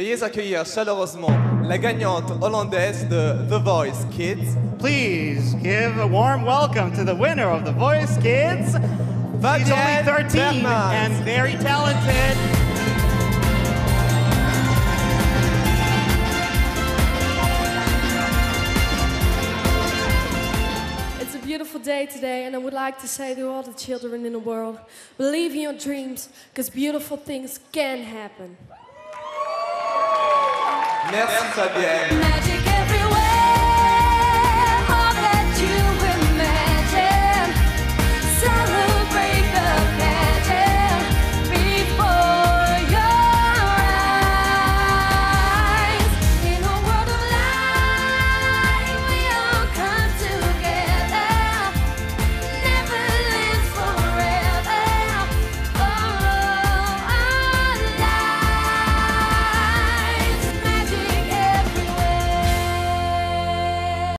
Veuillez accueillir chaleureusement la gagnante hollandaise de The Voice Kids, Please give a warm welcome to the winner of The Voice Kids. She's only Fabienne 13 Bergmans. and very talented. It's a beautiful day today, and I would like to say to all the children in the world believe in your dreams, because beautiful things can happen. Merci Fabienne.